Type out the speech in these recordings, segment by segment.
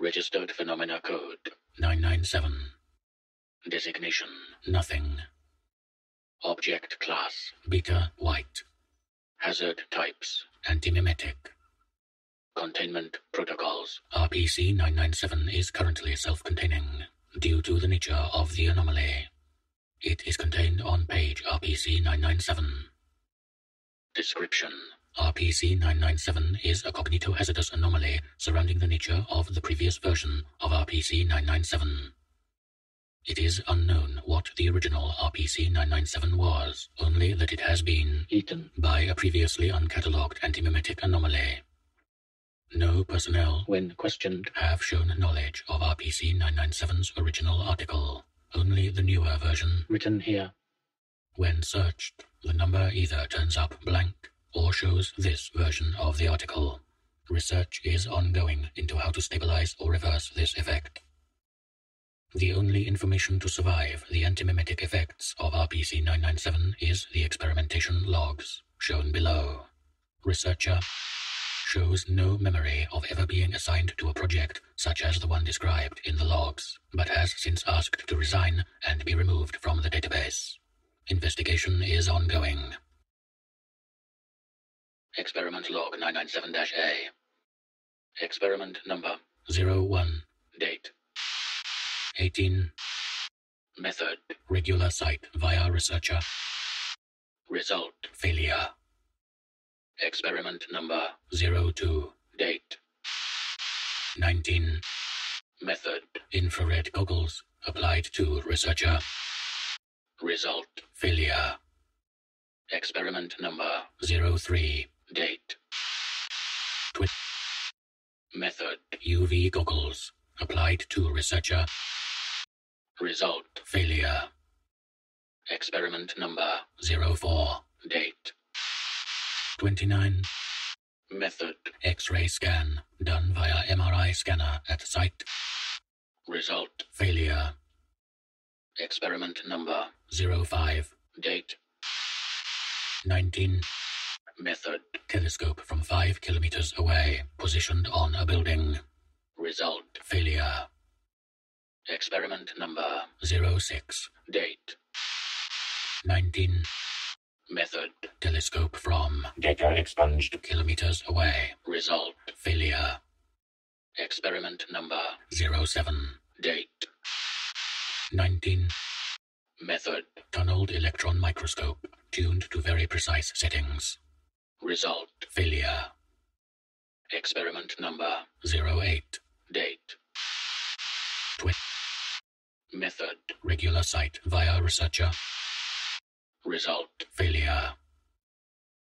Registered Phenomena Code 997. Designation Nothing. Object Class Beta White. Hazard Types Antimemetic. Containment Protocols RPC 997 is currently self containing due to the nature of the anomaly. It is contained on page RPC 997. Description RPC 997 is a cognitohazardous anomaly surrounding the nature of the previous version of RPC 997. It is unknown what the original RPC 997 was, only that it has been eaten by a previously uncatalogued antimemetic anomaly. No personnel, when questioned, have shown knowledge of RPC 997's original article, only the newer version written here. When searched, the number either turns up blank or shows this version of the article. Research is ongoing into how to stabilize or reverse this effect. The only information to survive the antimemetic effects of RPC 997 is the experimentation logs, shown below. Researcher shows no memory of ever being assigned to a project such as the one described in the logs, but has since asked to resign and be removed from the database. Investigation is ongoing. Experiment log 997-A. Experiment number 01. Date 18. Method regular sight via researcher. Result failure. Experiment number 02. Date 19. Method infrared goggles applied to researcher. Result failure. Experiment number 03. Date. Twi- Method UV goggles applied to researcher. Result failure. Experiment number 04. Date 29. Method X-ray scan done via MRI scanner at site. Result failure. Experiment number 05. Date 19. Method telescope from 5 kilometers away, positioned on a building. Result failure. Experiment number 06. Date 19. Method telescope from data expunged kilometers away. Result failure. Experiment number 07. Date 19. Method tunneled electron microscope tuned to very precise settings. Result failure. Experiment number 08. Date. Twi- Method regular sight via researcher. Result failure.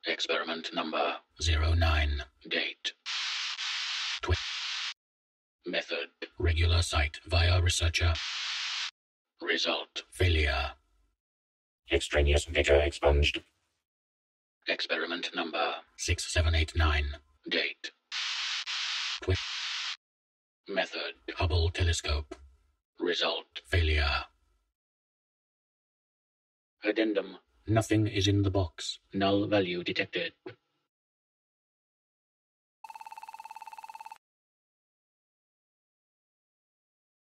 Experiment number 09. Date. Twi- Method regular sight via researcher. Result failure. Extraneous data expunged. Experiment number 6789. Date. Method Hubble telescope. Result failure. Addendum Nothing is in the box. Null value detected.